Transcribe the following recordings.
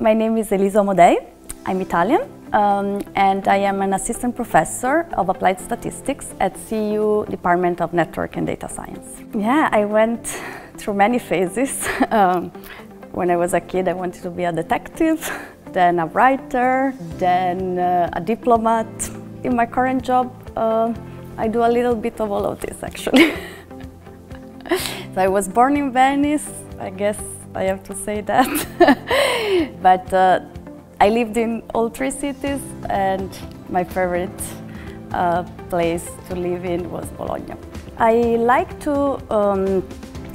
My name is Elisa Omodei. I'm Italian um, and I am an assistant professor of applied statistics at CEU Department of Network and Data Science. Yeah, I went through many phases. um, when I was a kid, I wanted to be a detective, then a writer, then uh, a diplomat. In my current job, uh, I do a little bit of all of this actually. so I was born in Venice, I guess I have to say that. but uh, I lived in all three cities and my favorite uh, place to live in was Bologna. I like to um,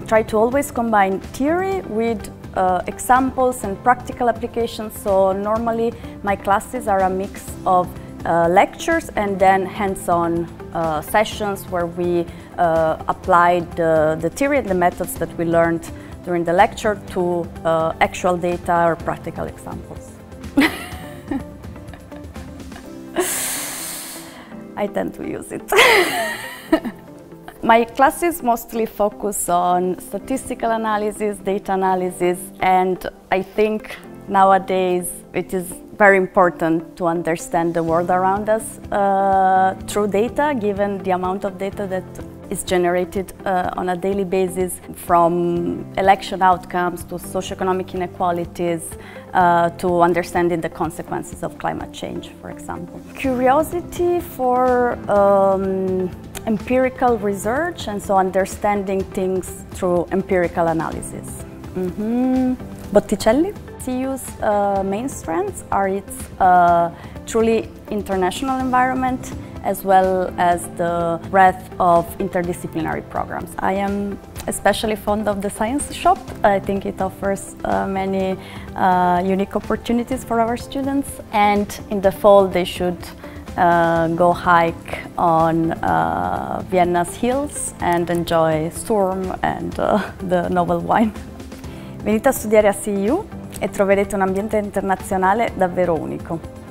try to always combine theory with uh, examples and practical applications. So normally my classes are a mix of uh, lectures and then hands-on uh, sessions where we uh, applied the, the theory and the methods that we learned during the lecture to uh, actual data or practical examples. I tend to use it. My classes mostly focus on statistical analysis, data analysis, and I think nowadays it is very important to understand the world around us uh, through data, given the amount of data that is generated uh, on a daily basis from election outcomes to socioeconomic inequalities uh, to understanding the consequences of climate change, for example. Curiosity for um, empirical research and so understanding things through empirical analysis. Mm -hmm. Botticelli? CEU's uh, main strengths are its uh, truly international environment as well as the breadth of interdisciplinary programs. I am especially fond of the science shop. I think it offers uh, many uh, unique opportunities for our students and in the fall they should uh, go hike on uh, Vienna's hills and enjoy Sturm and uh, the novel wine. Venite a studiare a CEU e troverete un ambiente internazionale davvero unico.